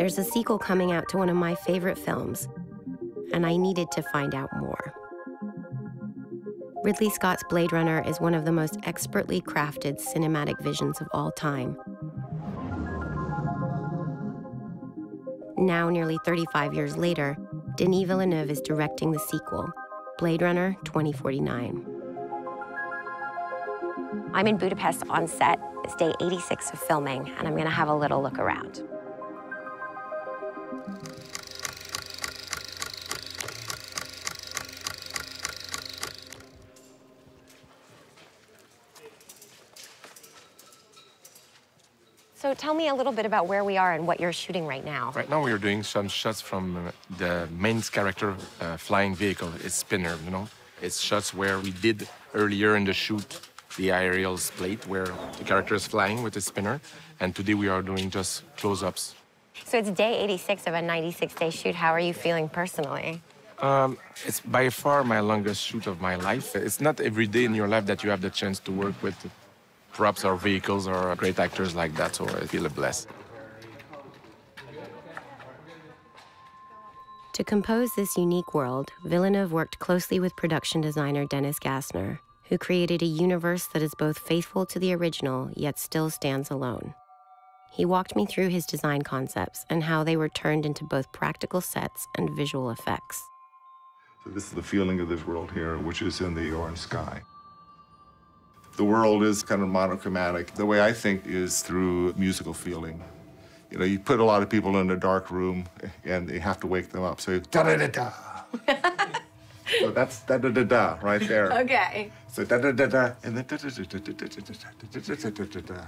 There's a sequel coming out to one of my favorite films, and I needed to find out more. Ridley Scott's Blade Runner is one of the most expertly crafted cinematic visions of all time. Now, nearly 35 years later, Denis Villeneuve is directing the sequel, Blade Runner 2049. I'm in Budapest on set. It's day 86 of filming, and I'm going to have a little look around. So tell me a little bit about where we are and what you're shooting right now. Right now we are doing some shots from uh, the main character uh, flying vehicle. It's Spinner, you know. It's shots where we did earlier in the shoot the aerials plate where the character is flying with the spinner. And today we are doing just close-ups. So it's day 86 of a 96-day shoot. How are you feeling personally? Um, it's by far my longest shoot of my life. It's not every day in your life that you have the chance to work with props or vehicles or great actors like that, so I feel blessed. To compose this unique world, Villeneuve worked closely with production designer Dennis Gassner, who created a universe that is both faithful to the original yet still stands alone. He walked me through his design concepts and how they were turned into both practical sets and visual effects. So this is the feeling of this world here, which is in the orange sky. The world is kind of monochromatic. The way I think is through musical feeling. You know, you put a lot of people in a dark room and you have to wake them up. So da da da da. So that's da da da da right there. Okay. So da da da da and then da da da da da da da da da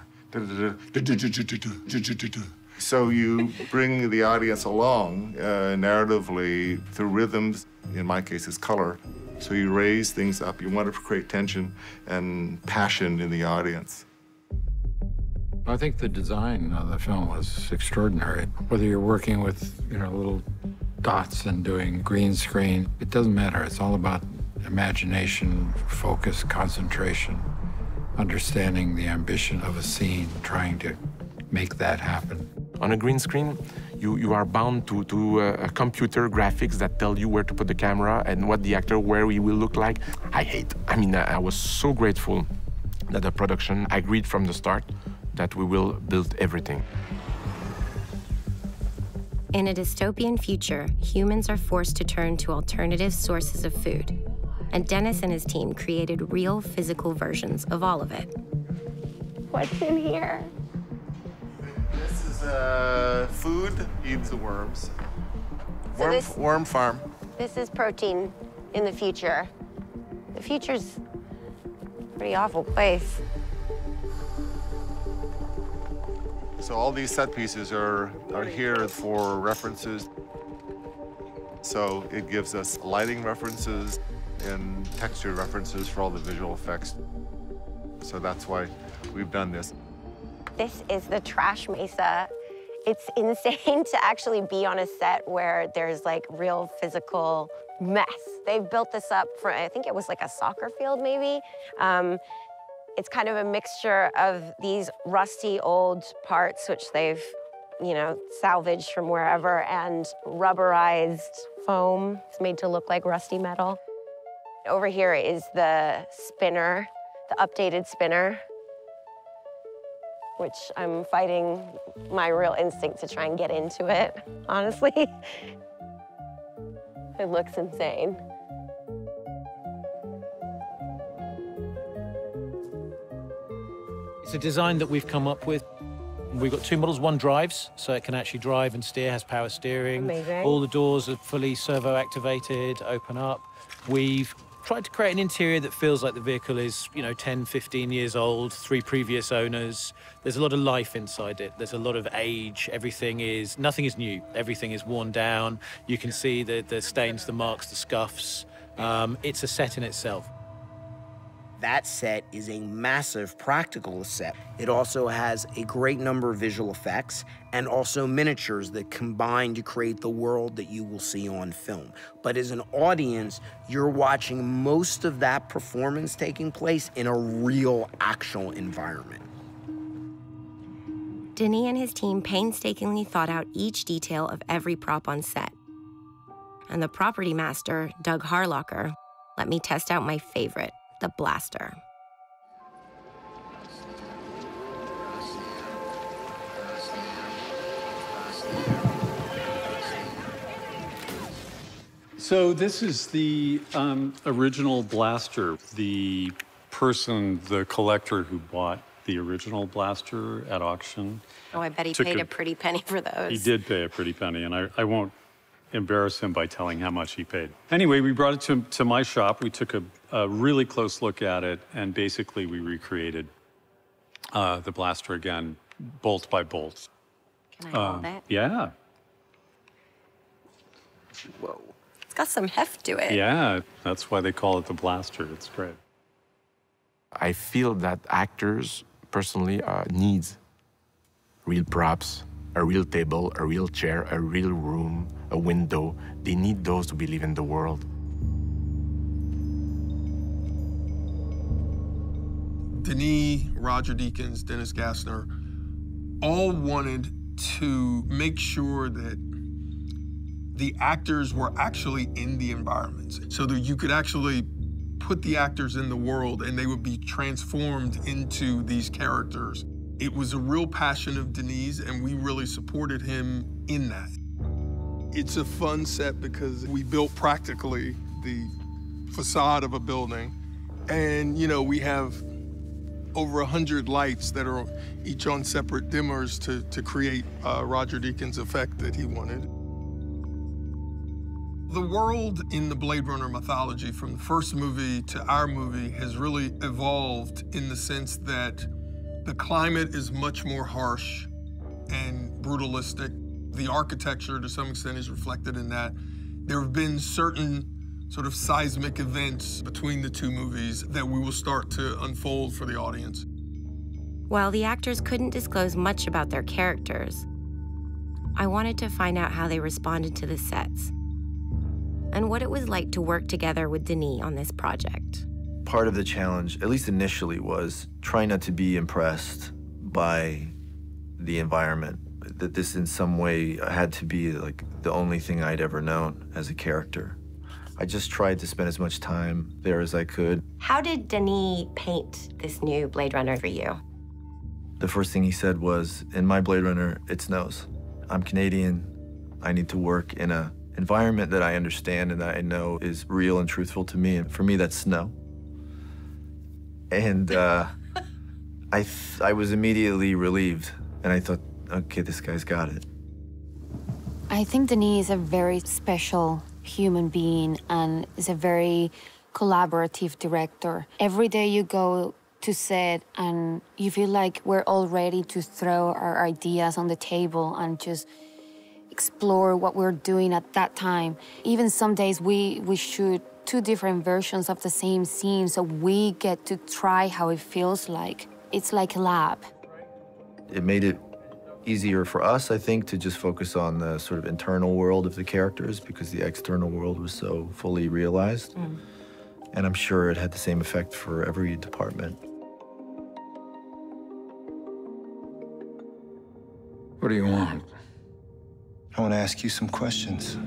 so you bring the audience along uh, narratively through rhythms. In my case, it's color. So you raise things up. You want to create tension and passion in the audience. I think the design of the film was extraordinary. Whether you're working with, you know, a little dots and doing green screen, it doesn't matter. It's all about imagination, focus, concentration, understanding the ambition of a scene, trying to make that happen. On a green screen, you, you are bound to, to uh, computer graphics that tell you where to put the camera and what the actor, where he will look like. I hate. I mean, I was so grateful that the production agreed from the start that we will build everything. In a dystopian future, humans are forced to turn to alternative sources of food. And Dennis and his team created real physical versions of all of it. What's in here? This is uh, food eats the worms. So Worm, this- worm farm. This is protein in the future. The future's a pretty awful place. So all these set pieces are, are here for references. So it gives us lighting references and texture references for all the visual effects. So that's why we've done this. This is the trash mesa. It's insane to actually be on a set where there's like real physical mess. They've built this up for, I think it was like a soccer field maybe. Um, it's kind of a mixture of these rusty old parts, which they've, you know, salvaged from wherever, and rubberized foam. It's made to look like rusty metal. Over here is the spinner, the updated spinner which I'm fighting my real instinct to try and get into it, honestly. it looks insane. It's a design that we've come up with. We've got two models. One drives, so it can actually drive and steer, has power steering. Amazing. All the doors are fully servo activated, open up. We've tried to create an interior that feels like the vehicle is, you know, 10, 15 years old, three previous owners. There's a lot of life inside it. There's a lot of age. Everything is, nothing is new. Everything is worn down. You can see the, the stains, the marks, the scuffs. Um, it's a set in itself. That set is a massive practical set. It also has a great number of visual effects and also miniatures that combine to create the world that you will see on film. But as an audience, you're watching most of that performance taking place in a real, actual environment. Denis and his team painstakingly thought out each detail of every prop on set. And the property master, Doug Harlocker, let me test out my favorite, the blaster. So this is the um, original blaster. The person, the collector who bought the original blaster at auction. Oh, I bet he paid a- a pretty penny for those. He did pay a pretty penny, and I, I won't embarrass him by telling how much he paid. Anyway, we brought it to, to my shop. We took a, a really close look at it, and basically we recreated uh, the blaster again, bolt by bolt. Can I hold it? Yeah, Whoa. It's got some heft to it. yeah, that's why they call it the blaster. It's great. I feel that actors personally uh, needs real props, a real table, a real chair, a real room, a window. They need those to believe in the world. Denis, Roger Deakins, Dennis Gassner, all wanted to make sure that the actors were actually in the environments so that you could actually put the actors in the world and they would be transformed into these characters. It was a real passion of Denis, and we really supported him in that. It's a fun set because we built practically the facade of a building. And, you know, we have over 100 lights that are each on separate dimmers to, to create uh, Roger Deakins' effect that he wanted. The world in the Blade Runner mythology, from the first movie to our movie, has really evolved in the sense that the climate is much more harsh and brutalistic. The architecture, to some extent, is reflected in that. There have been certain sort of seismic events between the two movies that we will start to unfold for the audience. While the actors couldn't disclose much about their characters, I wanted to find out how they responded to the sets and what it was like to work together with Denis on this project. part of the challenge, at least initially, was trying not to be impressed by the environment. That this, in some way, had to be like the only thing I'd ever known as a character. I just tried to spend as much time there as I could. How did Denis paint this new Blade Runner for you? The first thing he said was, "In my Blade Runner, it snows. I'm Canadian. I need to work in a environment that I understand and that I know is real and truthful to me. And for me, that's snow." And uh, I, th- I was immediately relieved, and I thought, "Okay, this guy's got it." I think Denis is a very special human being and is a very collaborative director. Every day you go to set and you feel like we're all ready to throw our ideas on the table and just explore what we're doing at that time. Even some days we, we shoot two different versions of the same scene so we get to try how it feels like. It's like a lab. It made it easier for us, I think, to just focus on the sort of internal world of the characters because the external world was so fully realized. Mm. And I'm sure it had the same effect for every department. What do you want? I want to ask you some questions.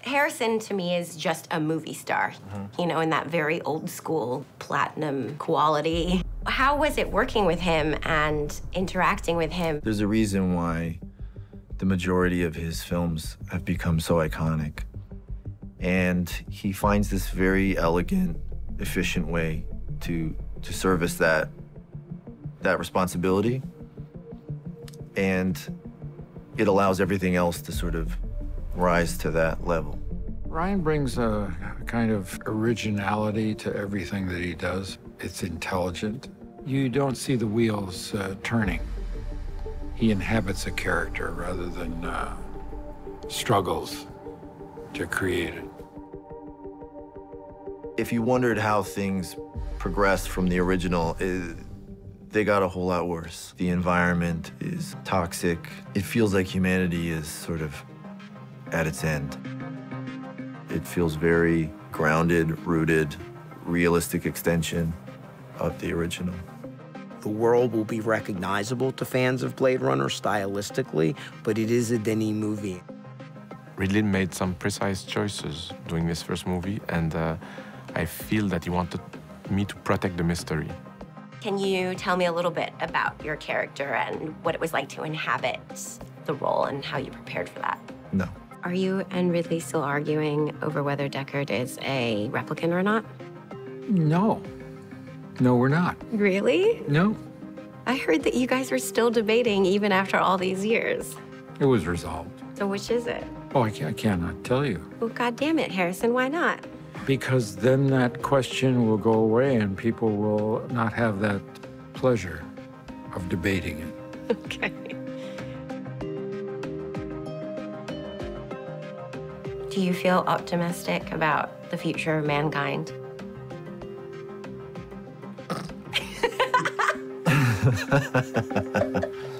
Harrison to me is just a movie star, mm-hmm. you know, in that very old school platinum quality. How was it working with him and interacting with him? There's a reason why the majority of his films have become so iconic. And he finds this very elegant, efficient way to to service that that responsibility. And it allows everything else to sort of rise to that level. Ryan brings a kind of originality to everything that he does. It's intelligent. You don't see the wheels uh, turning. He inhabits a character rather than uh, struggles to create it. If you wondered how things progressed from the original, eh, they got a whole lot worse. The environment is toxic. It feels like humanity is sort of at its end. It feels very grounded, rooted, realistic extension of the original. The world will be recognizable to fans of Blade Runner stylistically, but it is a Denis movie. Ridley made some precise choices doing this first movie, and uh, I feel that he wanted me to protect the mystery. Can you tell me a little bit about your character and what it was like to inhabit the role and how you prepared for that? No. Are you and Ridley still arguing over whether Deckard is a replicant or not? No. No, we're not. Really? No. I heard that you guys were still debating even after all these years. It was resolved. So which is it? Oh, I, I cannot tell you. Well, God damn it, Harrison, why not? Because then that question will go away and people will not have that pleasure of debating it. Okay. Do you feel optimistic about the future of mankind? ハハハハ。